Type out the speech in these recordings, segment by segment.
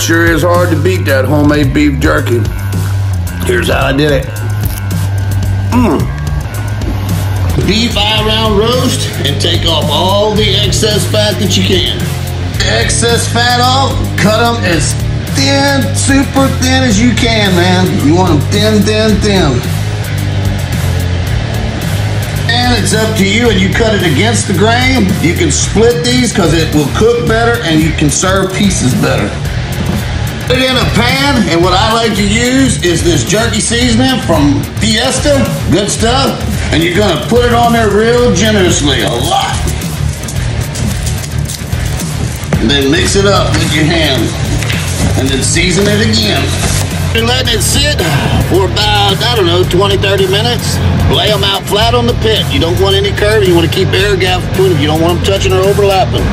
sure is hard to beat that homemade beef jerky. Here's how I did it. Mmm. Beef eye round roast and take off all the excess fat that you can. Excess fat off, cut them as thin, super thin as you can, man. You want them thin, thin, thin. And it's up to you, and you cut it against the grain. You can split these because it will cook better and you can serve pieces better. Put it in a pan, and what I like to use is this jerky seasoning from Fiesta. Good stuff. And you're gonna put it on there real generously, a lot. And then mix it up with your hands. And then season it again. You're letting it sit for about, I don't know, 20, 30 minutes. Lay them out flat on the pit. You don't want any curve. You want to keep air gap between them. You don't want them touching or overlapping.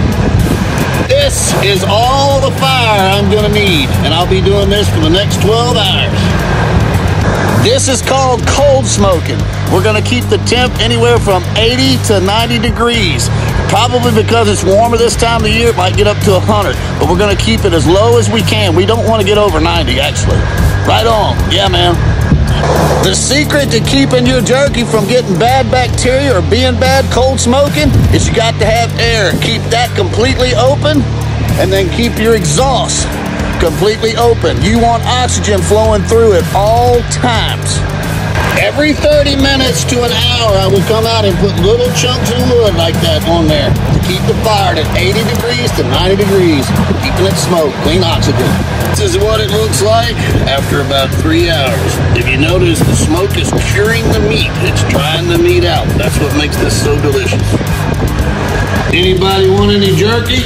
This is all the fire I'm gonna need, and I'll be doing this for the next 12 hours. This is called cold smoking. We're gonna keep the temp anywhere from 80 to 90 degrees. Probably because it's warmer this time of the year, it might get up to 100, but we're gonna keep it as low as we can. We don't wanna get over 90, actually. Right on. Yeah, man. The secret to keeping your jerky from getting bad bacteria or being bad cold smoking is you got to have air. Keep that completely open and then keep your exhaust completely open. You want oxygen flowing through at all times. Every 30 minutes to an hour, I will come out and put little chunks of wood like that on there to keep the fire at 80 degrees to 90 degrees, keeping it smoke, clean oxygen. This is what it looks like after about three hours. If you notice, the smoke is curing the meat. It's drying the meat out. That's what makes this so delicious. Anybody want any jerky?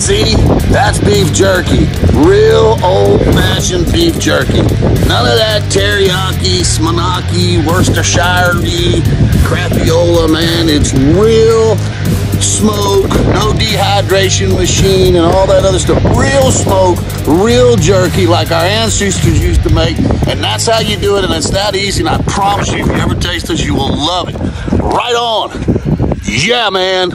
See, that's beef jerky. Real old-fashioned beef jerky. None of that teriyaki, smanaki, Worcestershire, crapiola, man. It's real smoke, no dehydration machine and all that other stuff. Real smoke, real jerky like our ancestors used to make. And that's how you do it, and it's that easy. And I promise you, if you ever taste this, you will love it. Right on. Yeah, man.